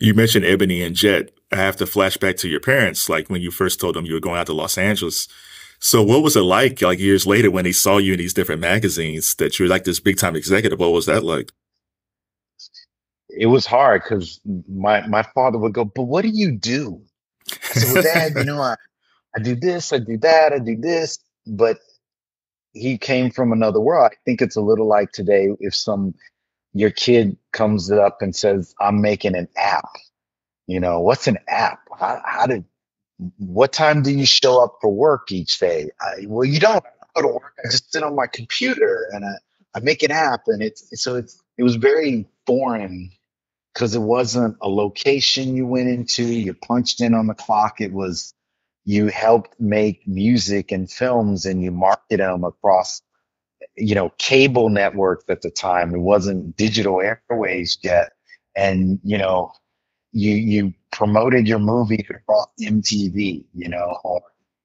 You mentioned Ebony and Jet. I have to flash back to your parents, like when you first told them you were going out to Los Angeles. So what was it like, like years later when they saw you in these different magazines that you were like this big time executive? What was that like? It was hard because my my father would go, "But what do you do?" So said, "Well, Dad, you know, I I do this, I do that, I do this." But he came from another world. I think it's a little like today if some your kid comes up and says, "I'm making an app." You know, what's an app? How, how did what time do you show up for work each day? I, well, you don't go to work. I just sit on my computer and I, I make an app, and it's so it's it was very foreign because it wasn't a location you went into. You punched in on the clock. It was you helped make music and films, and you marketed them across you know cable networks at the time. It wasn't digital airways yet, and you know you you promoted your movie across MTV, you know, or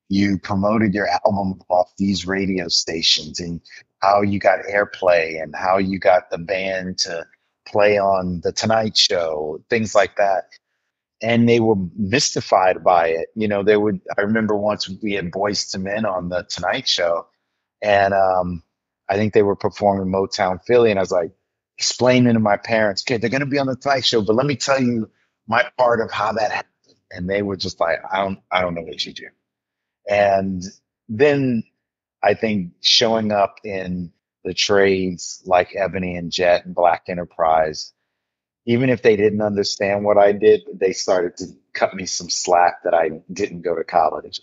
you promoted your album off these radio stations and how you got airplay and how you got the band to play on the Tonight Show, things like that. And they were mystified by it. You know, they would I remember once we had Boyz II Men on the Tonight Show and um I think they were performing Motown Philly and I was like explaining to my parents, okay, they're gonna be on the Tonight Show, but let me tell you my part of how that happened. And they were just like, I don't, I don't know what you do. And then I think showing up in the trades like Ebony and Jet and Black Enterprise, even if they didn't understand what I did, they started to cut me some slack that I didn't go to college.